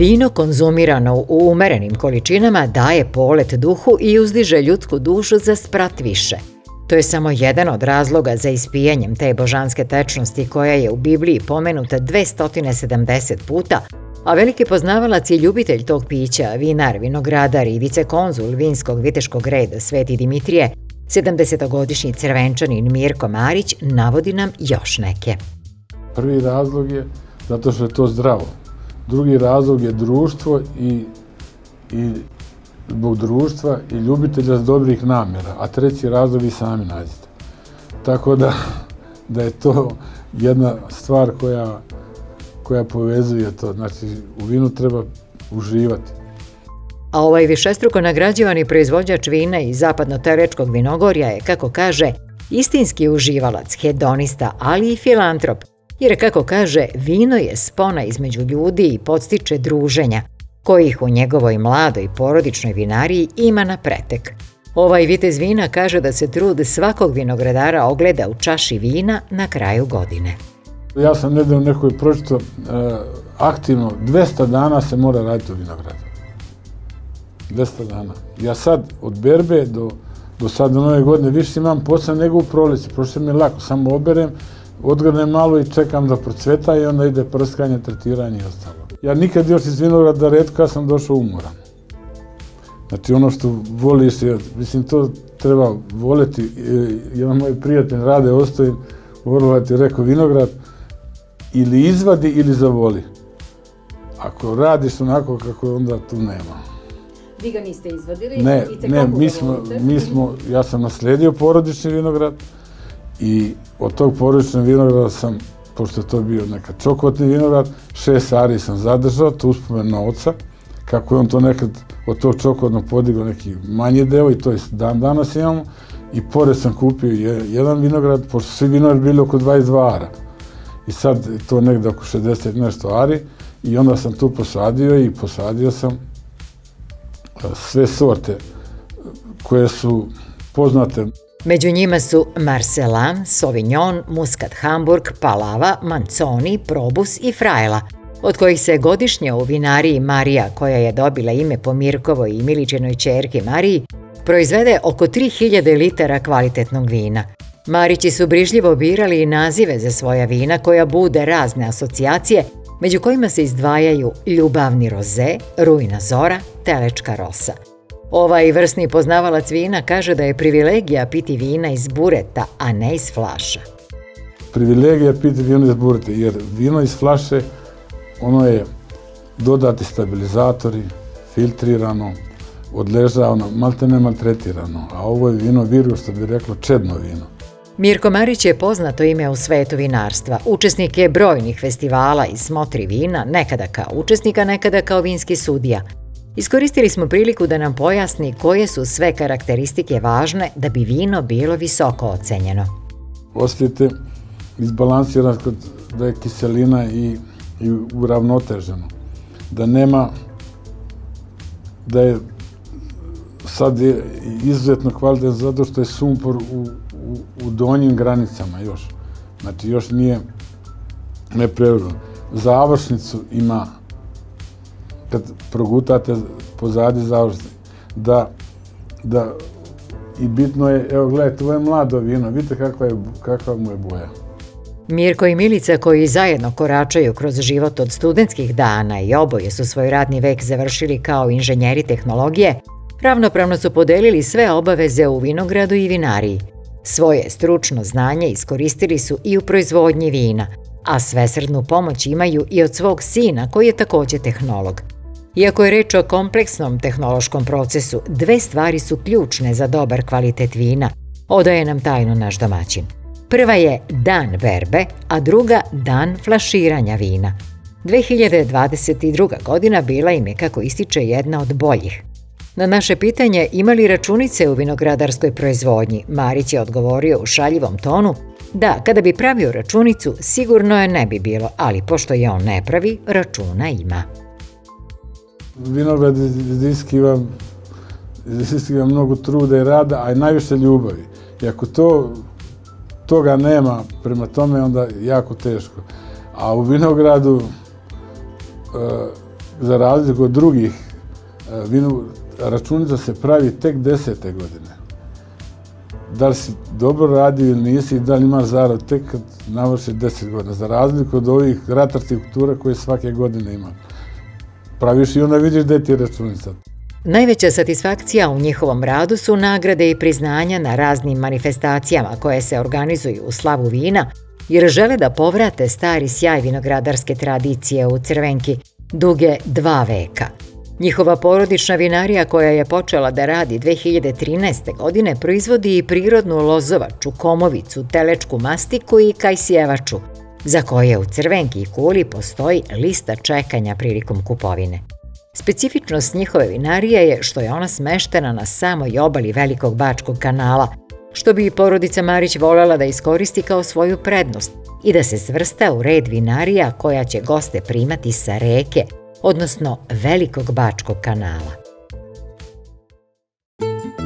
Vino konzumirano u umerenim količinama daje polet duhu i uzdiže ljudsku dušu za sprat više. To je samo jedan od razloga za ispijanjem te božanske tečnosti koja je u Bibliji pomenuta 270 puta, a veliki poznavalac i ljubitelj tog pića, vinar, vinogradar i vicekonzul vinskog viteškog reda Sveti Dimitrije, 70-godišnji crvenčanin Mirko Marić navodi nam još neke. Prvi razlog je zato što je to zdravo. Drugi razlog je društvo i, i zbog društva i ljubitelja dobrih namjera, a treći razlog vi sami nađete. Tako da, da je to jedna stvar koja, koja povezuje to. Znači, u vinu treba uživati. A ovaj višestruko nagrađivani proizvođač vina iz zapadno-terečkog vinogorja je, kako kaže, istinski uživalac, hedonista, ali i filantrop, jer kako kaže, vino je spona između ljudi i podstiče druženja, kojih u njegovoj mladoj porodičnoj vinariji ima na pretek. Ovaj vitez vina kaže da se trud svakog vinogradara ogleda u čaši vina na kraju godine. Ja sam nedavno nekoj pročito e, aktivno 200 dana se mora raditi u vinogradu. 200 dana. Ja sad od berbe do, do sad do nove godine više imam posla nego u prolici. Prošlo mi je lako, samo oberem, odgrnem malo i čekam da procveta i onda ide prskanje, tretiranje i ostalo. Ja nikad još iz vinograda redko kad sam došao umoran. Znači ono što voliš, mislim to treba voleti. Jedan moj prijatelj Rade Ostojin u ti rekao vinograd ili izvadi ili zavoli. Ako radiš onako kako onda tu nema. Vi ga niste izvadili? Ne, ne, mi smo, mi smo, ja sam naslijedio porodični vinograd i od tog porodičnog vinograda sam pošto je to bio nekad čokotni vinograd, šest ari sam zadržao, tu uspomen na oca, kako je on to nekad od tog čokotnog podigao neki manji deo i to dan danas imamo. I pored sam kupio jedan vinograd, pošto svi vinograd bili oko 22 ara. I sad to negde oko 60 nešto ari i onda sam tu posadio i posadio sam sve sorte koje su poznate Među njima su Marcelan, Sauvignon, Muscat Hamburg, Palava, Manzoni, Probus i Frajla, od kojih se godišnje u vinariji Marija, koja je dobila ime po Mirkovoj i Miličenoj čerki Mariji, proizvede oko 3000 litara kvalitetnog vina. Marići su brižljivo birali i nazive za svoja vina koja bude razne asocijacije, među kojima se izdvajaju ljubavni roze, rujna zora, telečka rosa – Ovaj vrsni poznavalac vina kaže da je privilegija piti vina iz bureta, a ne iz flaša. Privilegija piti vino iz bureta, jer vino iz flaše, ono je dodati stabilizatori, filtrirano, odležavano, malte ne maltretirano, a ovo je vino viru, što bi reklo, čedno vino. Mirko Marić je poznato ime u svetu vinarstva. Učesnik je brojnih festivala i smotri vina, nekada kao učesnika, nekada kao vinski sudija – Iskoristili smo priliku da nam pojasni koje su sve karakteristike važne da bi vino bilo visoko ocenjeno. Osjetite izbalansirano da je kiselina i, i uravnoteženo. Da nema, da je sad je izuzetno kvalitetan zato što je sumpor u, u, u donjim granicama još. Znači još nije neprevrlo. Završnicu ima kad progutate pozadi završni, da, da i bitno je, evo gledajte, ovo je mlado vino, vidite kakva, je, kakva mu je boja. Mirko i Milica koji zajedno koračaju kroz život od studentskih dana i oboje su svoj radni vek završili kao inženjeri tehnologije, ravnopravno su podelili sve obaveze u vinogradu i vinariji. Svoje stručno znanje iskoristili su i u proizvodnji vina, a svesrednu pomoć imaju i od svog sina koji je takođe tehnolog – Iako je reč o kompleksnom tehnološkom procesu, dve stvari su ključne za dobar kvalitet vina, odaje nam tajno naš domaćin. Prva je dan berbe, a druga dan flaširanja vina. 2022. godina bila im je, kako ističe, jedna od boljih. Na naše pitanje ima li računice u vinogradarskoj proizvodnji, Marić je odgovorio u šaljivom tonu da kada bi pravio računicu sigurno je ne bi bilo, ali pošto je on ne pravi, računa ima vinograd iziskiva, iziskiva mnogo truda i rada, a i najviše ljubavi. I ako to, toga nema prema tome, onda jako teško. A u vinogradu e, za razliku od drugih, e, računica se pravi tek desete godine. Da li si dobro radio ili nisi i da li imaš zarad tek kad navrši deset godina. Za razliku od ovih ratarskih kultura koje svake godine ima. Praviš i onda vidiš gde ti je računica. Najveća satisfakcija u njihovom radu su nagrade i priznanja na raznim manifestacijama koje se organizuju u slavu vina, jer žele da povrate stari sjaj vinogradarske tradicije u Crvenki, duge dva veka. Njihova porodična vinarija koja je počela da radi 2013. godine proizvodi i prirodnu lozovaču, komovicu, telečku mastiku i kajsijevaču, za koje u Crvenki i Kuli postoji lista čekanja prilikom kupovine. Specifičnost njihove vinarije je što je ona smeštena na samoj obali Velikog Bačkog kanala, što bi i porodica Marić voljela da iskoristi kao svoju prednost i da se svrsta u red vinarija koja će goste primati sa reke, odnosno Velikog Bačkog kanala.